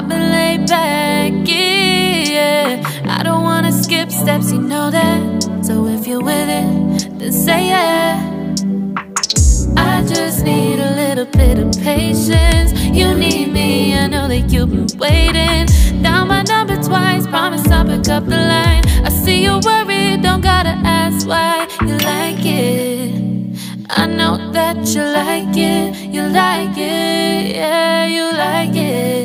I've been laid back, yeah. I don't wanna skip steps, you know that. So if you're with it, then say yeah. I just need a little bit of patience. You need me, I know that you've been waiting. Down my number twice, promise I'll pick up the line. I see you're worried, don't gotta ask why you like it. I know that you like it, you like it, yeah, you like it.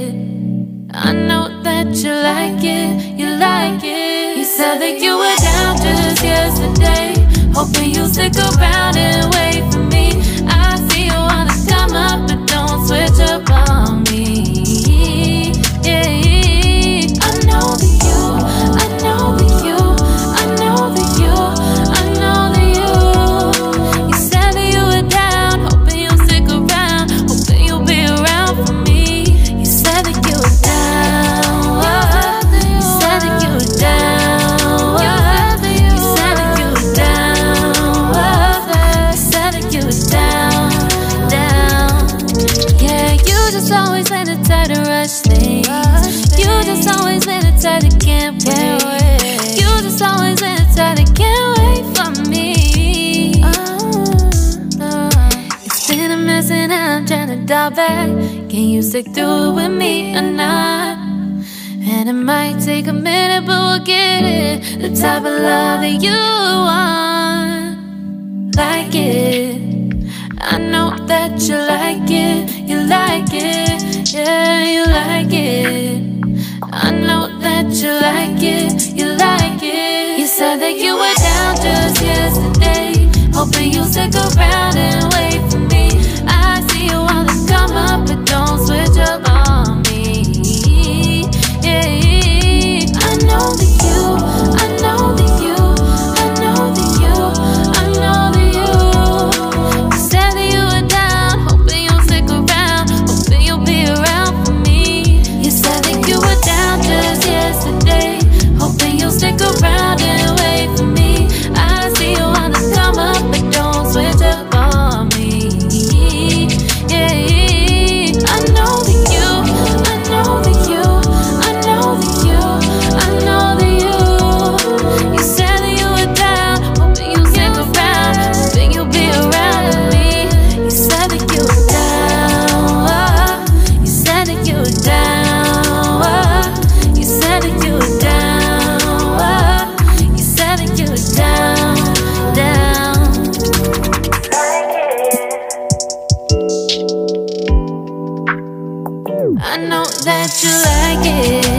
I know that you like it, you like it. You said that you were down just yesterday, hoping you'll stick around and wait for me. I see you wanna come up, wait. You just always the can't wait for me. Uh-huh. It's been a mess and I'm trying to dial back. Can you stick through it with me or not? And it might take a minute, but we'll get it. The type of love that you want, like it. I know that you like it, you like it, yeah, you like it. I know you like it, you like it. You said that you were down just yesterday, hoping you'll stick around and that you like it.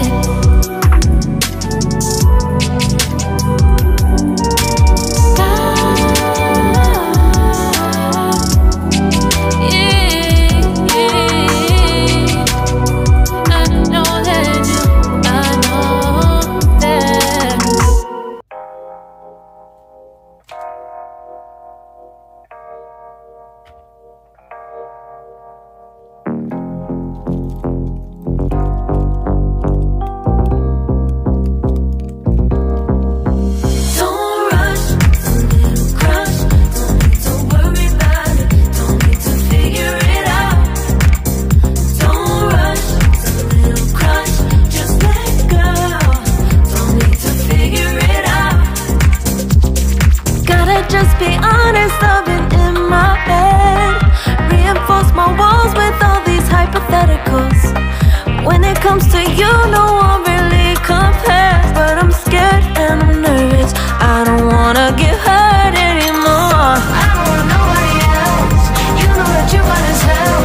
Comes to you, no one really compares. But I'm scared and I'm nervous. I don't wanna get hurt anymore. I don't want nobody else. You know that you got as hell.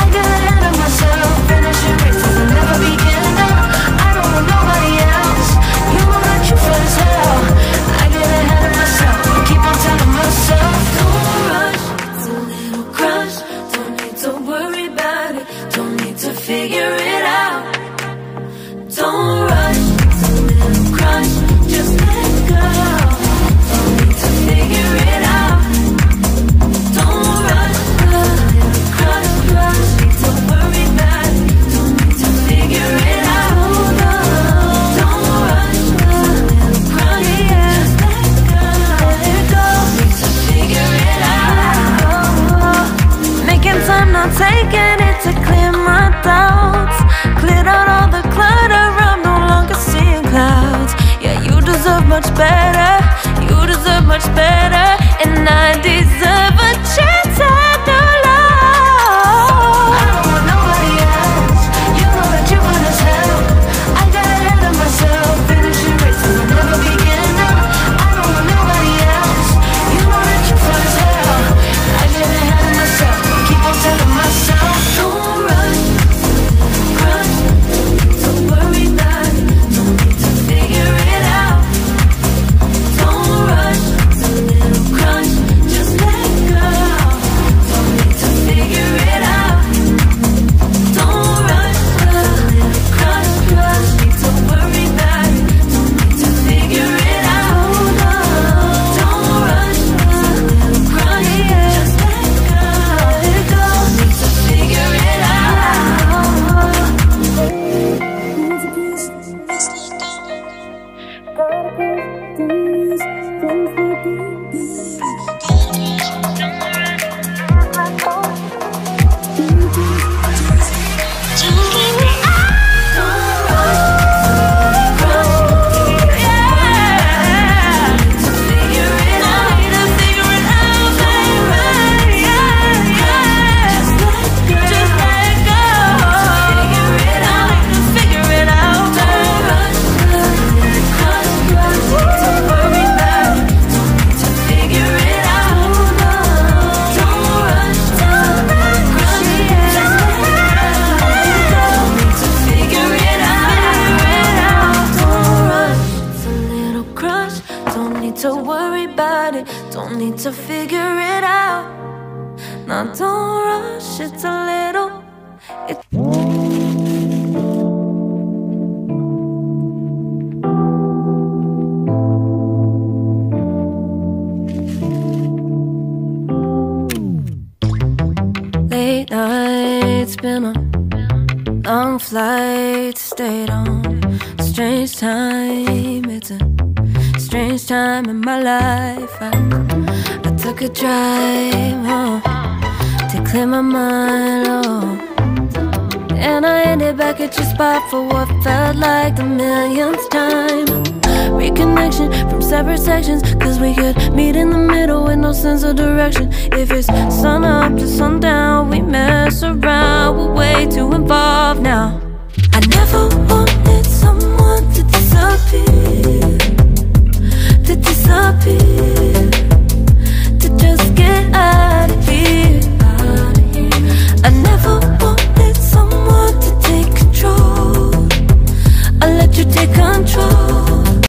I ahead of myself. Never. I don't want nobody else. You know that you feel as hell. I get ahead of myself. Keep on telling myself, don't rush. It's a little crush. Don't need to worry about it. Don't need to figure it taking it to clear my doubts. Need to figure it out. Now don't rush, it's a little. It's Late nights, been a long flight, stayed on. Strange time, it's a strange time in my life. I, I took a drive home to clear my mind. Oh. And I ended back at your spot for what felt like the millionth time. Reconnection from separate sections, cause we could meet in the middle with no sense of direction. If it's sun up to sundown, we mess around, we're way too involved now. I never wanted someone to disappear.